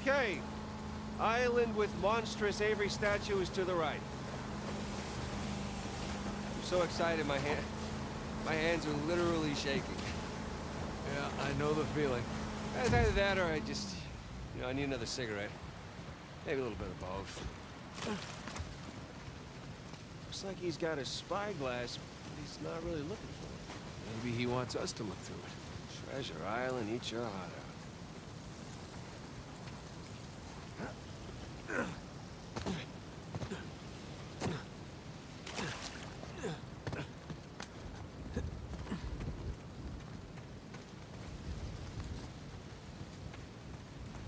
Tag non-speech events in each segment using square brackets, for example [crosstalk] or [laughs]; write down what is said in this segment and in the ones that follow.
Okay. Island with monstrous Avery statue is to the right. I'm so excited, my hand... My hands are literally shaking. Yeah, I know the feeling. It's either that or I just... You know, I need another cigarette. Maybe a little bit of both. Looks like he's got a spyglass, but he's not really looking for it. Maybe he wants us to look through it. Treasure Island, eat your heart out.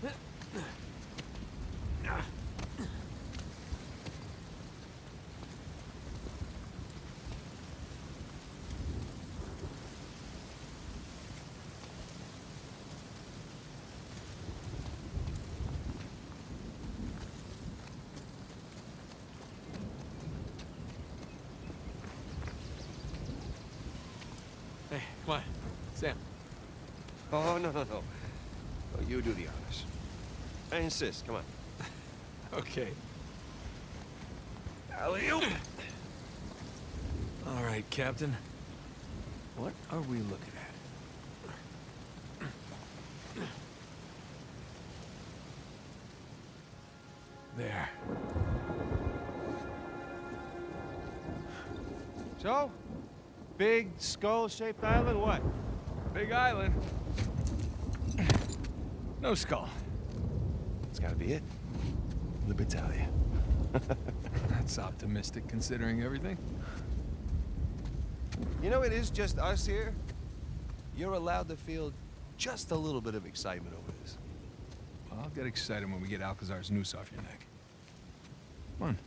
Hey, come on. Sam. Oh, no, no, no. Oh, you do the honors. I insist. Come on. [laughs] Okay. Alley-oop! All right, Captain. What are we looking at? There. So? Big skull-shaped island, what? Big island. No skull. It's gotta be it. Libertalia. [laughs] That's optimistic considering everything. You know, it is just us here. You're allowed to feel just a little bit of excitement over this. Well, I'll get excited when we get Alcazar's noose off your neck. Come on.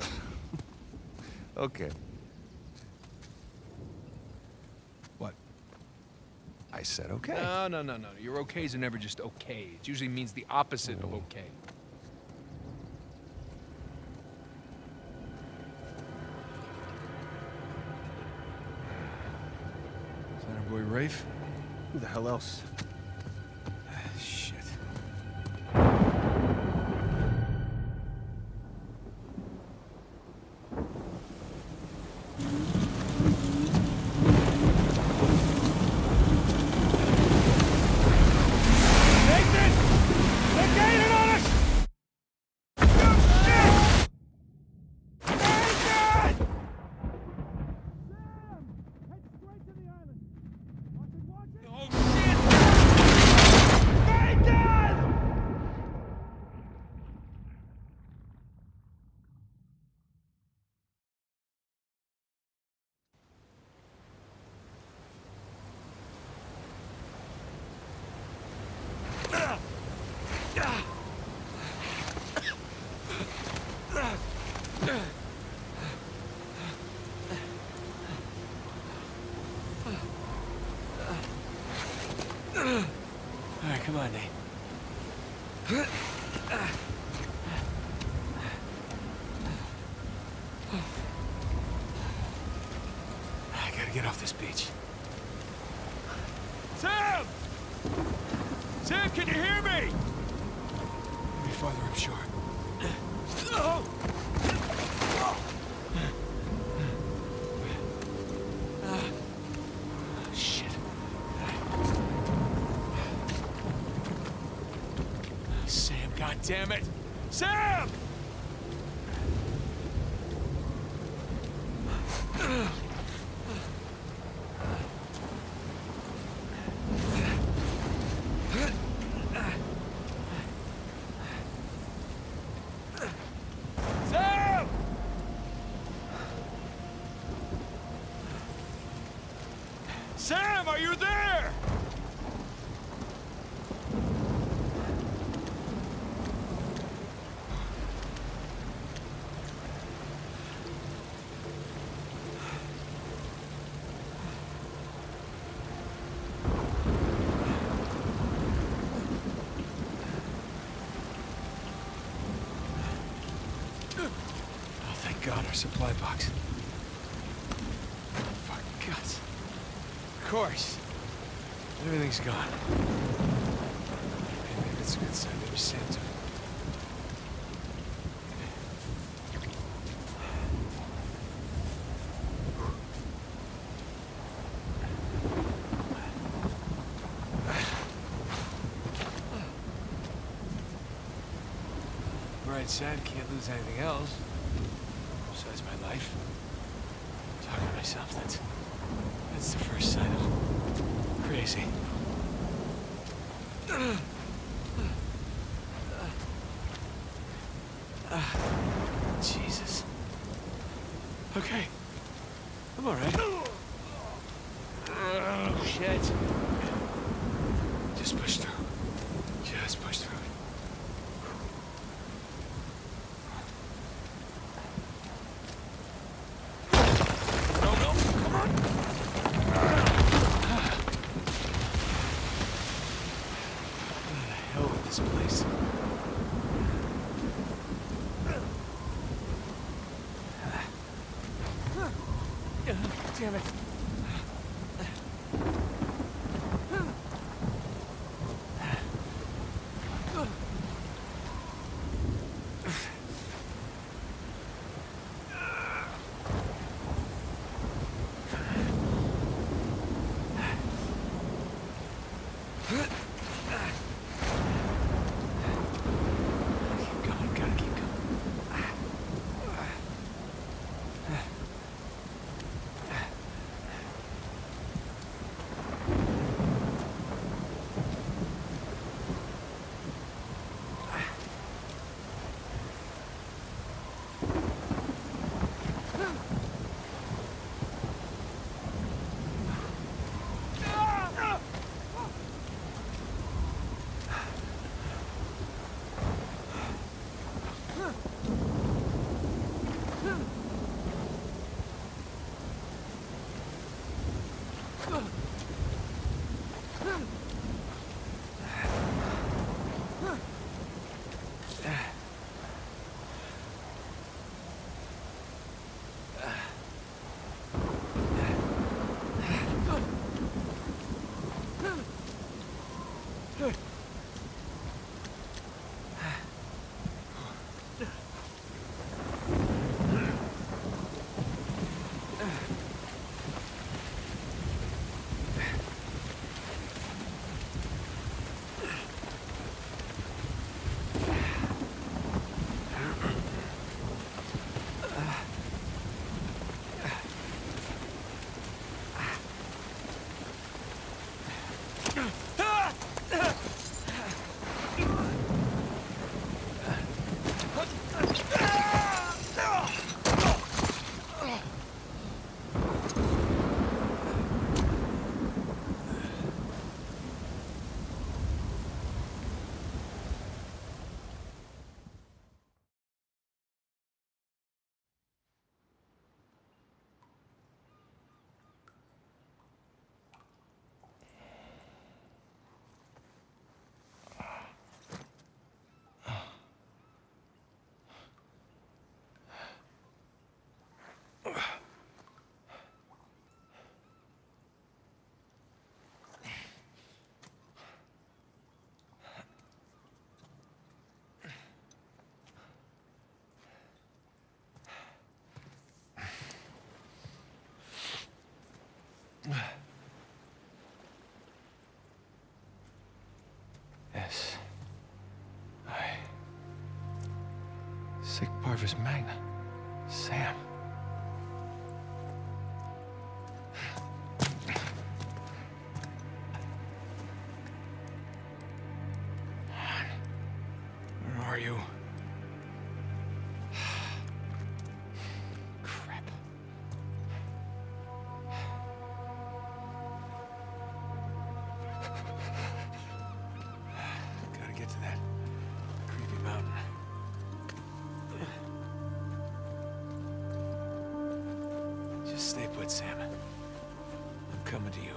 [laughs] Okay. What? I said okay. No, no, no, no. Your okays are never just okay. It usually means the opposite of okay. Is that our boy Rafe? Who the hell else? Shit. Nathan! They're gaining on us! Nathan! Oh, shit! Nathan! All right, come on, Nate. I gotta get off this beach. Sam! Sam, can you hear me? Maybe farther up shore. Oh. Shit. Sam, goddammit! Sam! Sam! Sam, are you there? Oh, thank God, our supply box. For guts. Of course. Everything's gone. Maybe That's a good sign. Maybe Santa. Right side, can't lose anything else. My life. Talking to myself, that's... That's the first sign of... crazy. Jesus. Okay. I'm alright. Oh, shit. Just push through. Just push through. No, no, come on. What the hell with this place? Damn it. Sic Parvis Magna. Sam. Put, Sam. I'm coming to you.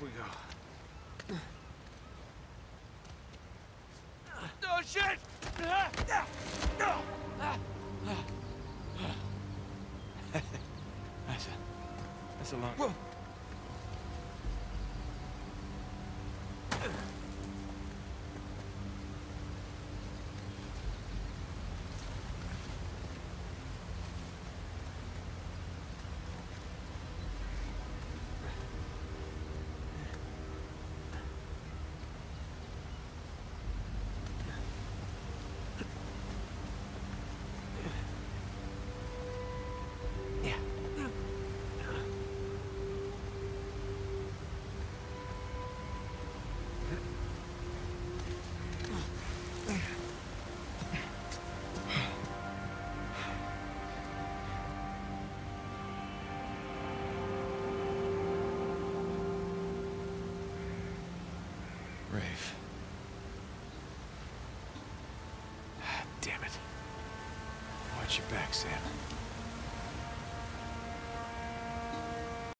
We go. Oh shit! That's a, that's a long. Whoa. Back, Sam.